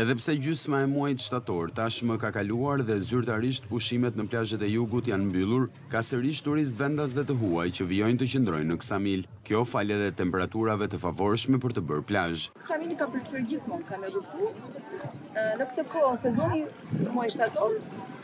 Edhe pse gjysma e muajit shtator tashmë ka kaluar dhe zyrtarisht pushimet në plazhet e jugut janë mbyllur, ka sërish turistë vendas dhe të huaj që vijojnë të qëndrojnë në Ksamil. Kjo falë edhe temperaturave të favorshme për të bërë plazh. Ksamili ka pëlqyer gjithmonë, ka nëzhurtu në këtë kohë sezoni, muaj shtator.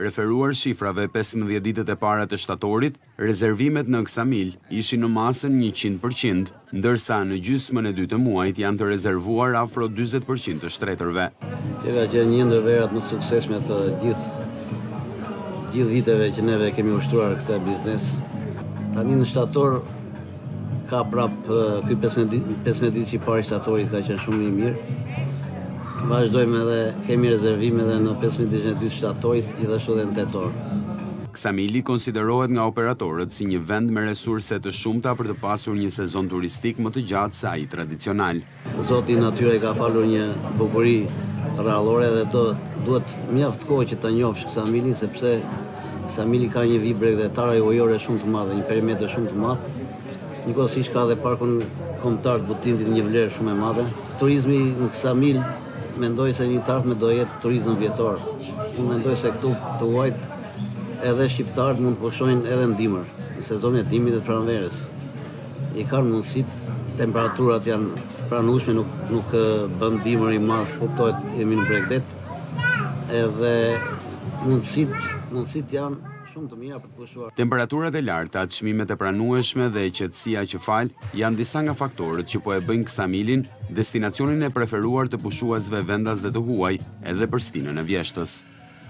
Referuar shifrave pesëmbëdhjetë ditët e para të shtatorit, rezervimet në Ksamil ishin në masën njëqind për qind, ndërsa në gjysmën e dytë të muajit janë të rezervuar afro dyzet për qind të shtretërve. Kjo ka qenë një ndër verat më të suksesshme të gjithë gjithë viteve që neve e kemi ushtruar këtë biznes. Tani në shtator Ka prap ky 15 ditë, 15 ditëshi i parë i shtatorit ka qenë shumë i mirë. Vazhdojmë edhe kemi rezervime edhe në 15 ditën e dytë shtatorit, gjithashtu edhe në tetor. Ksamili konsiderohet nga operatorët si një vend me resurse të shumta për të pasur një sezon turistik më të gjatë se ai tradicional. Zoti natyra i ka falur një bukuri rrallore dhe të duhet mjaft kohë që ta njohësh Ksamilin sepse Ksamili ka një vijë bregdetare ujore shumë të madhe, një perimetër shumë të madh. Njëkohësisht ka edhe parkun kombëtar të Butrintit një vlerë shumë e madhe. Turizmi në Ksamil mendoj se në të ardhmen do jetë turizëm vjetor. Unë mendoj se këtu të huajt edhe shqiptarët mund të pushojnë edhe në dimër, në sezonin e dimrit dhe të pranverës. I kanë mundësit, temperaturat janë të pranueshme, nuk, nuk bën dimër i madh, kuptohet jemi në bregdet, edhe mundësit, mundësit janë shumë të mira për të pushuar. Temperaturat e larta, çmimet e pranueshme dhe qetësia që fal janë disa nga faktorët që po e bëjnë Ksamilin destinacionin e preferuar të pushuesve vendas dhe të huaj edhe për stinën e vjeshtës.